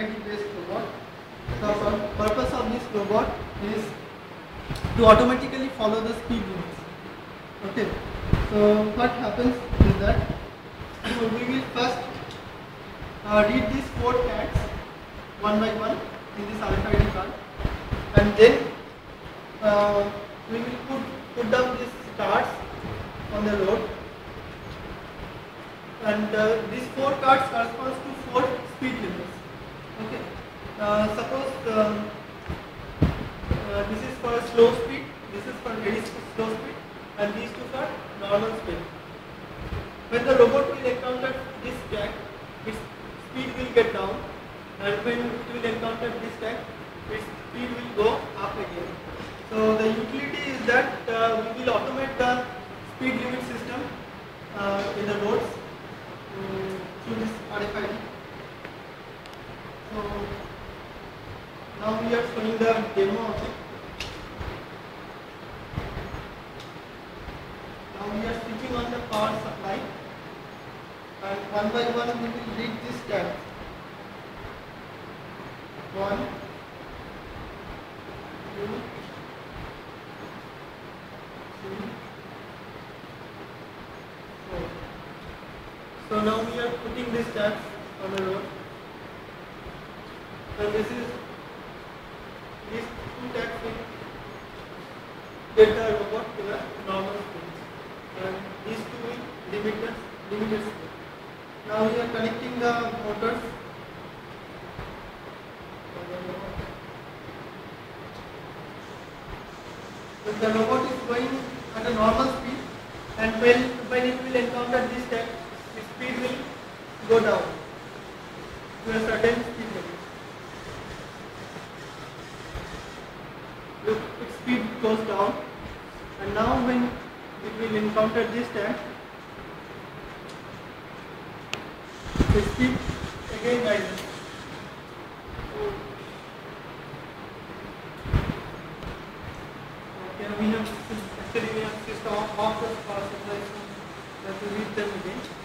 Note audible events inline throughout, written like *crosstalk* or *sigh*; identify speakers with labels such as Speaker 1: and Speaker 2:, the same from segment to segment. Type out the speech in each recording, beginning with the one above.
Speaker 1: RFID based robot. The purpose of this robot is to automatically follow the speed limits. Okay. So what happens is that *coughs* we will first uh, read these four tags one by one in this RFID card, and then uh, we will put put down these cards on the road and uh, these four cards corresponds to four speed limits. Uh, suppose um, uh, this is for a slow speed, this is for very slow speed, and these two for normal speed. When the robot will encounter this tag, its speed will get down, and when it will encounter this tag, its speed will go up again. So the utility is that uh, we will automate the speed limit system uh, in the roads um, through this RFID. So now we are showing the demo of. Now we are switching on the power supply and one by one we will read this tag. One, two, three, four. So now we are putting these tags on the road. And this is these two tags will get the robot to the normal speed. And these two will limit Now we are connecting the motors. If the robot is going at a normal speed and when, when it will encounter this tag, its speed will go down to a certain speed limit. Look, its speed goes down and now when it will encounter this tag, the speed again rises. Okay, we have actually we have switched off, off the power supply, so we have.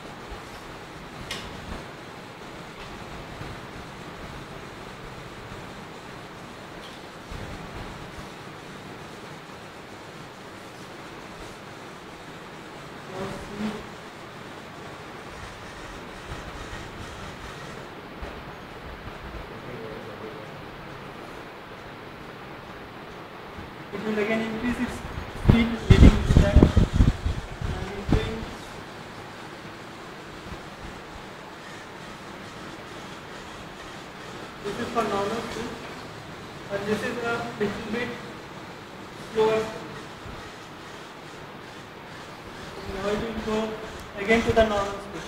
Speaker 1: It will again increase its speed leading this tag and it increase this is for normal speed and this is a little bit slower now it will go again to the normal speed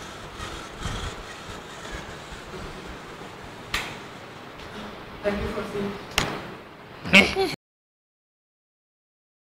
Speaker 1: thank you for seeing